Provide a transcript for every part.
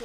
Ah!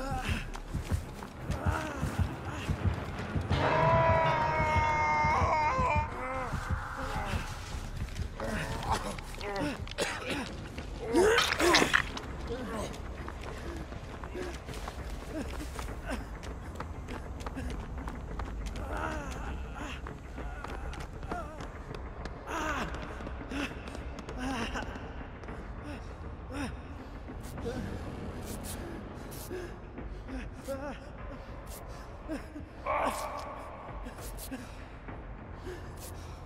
Ah.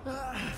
Ugh.